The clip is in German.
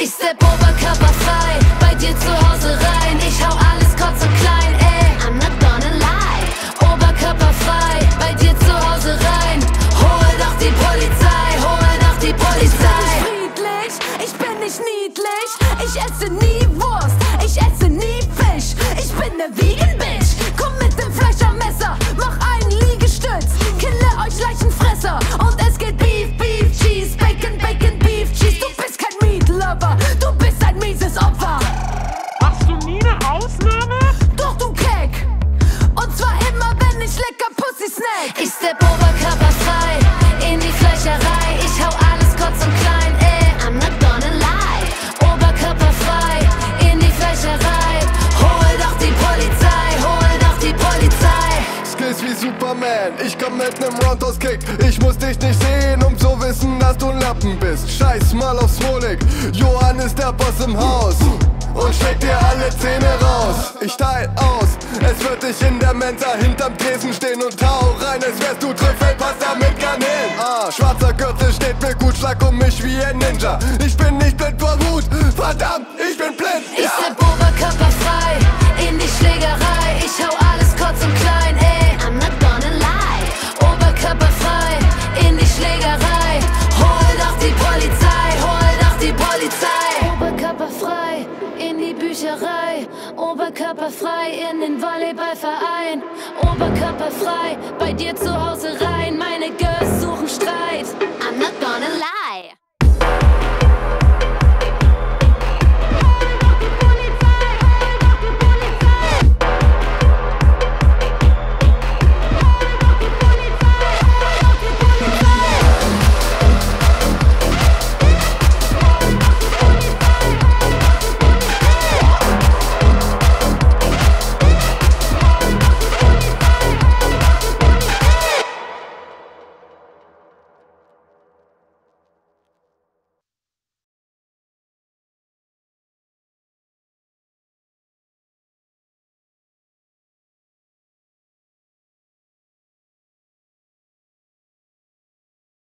Ich step oberkörperfrei, bei dir zu Hause. Skills wie Superman, ich komm mit nem Roundhouse-Kick. Ich muss dich nicht sehen, um zu wissen, dass du ein Lappen bist. Scheiß mal auf Smolik, Johann ist der Boss im Haus. Und steck dir alle Zähne raus. Ich teil aus, es wird dich in der Mensa hinterm Tresen stehen und hau rein, als wärst du Trüffelpasta mit Garnelen. Ah, schwarzer Gürtel steht mir gut, schlag um mich wie ein Ninja. Ich bin nicht blind vor Wut, verdammt, ich bin blind. Ich Ja. Bücherei. Oberkörperfrei in den Volleyballverein. Oberkörperfrei bei dir zu Hause rein.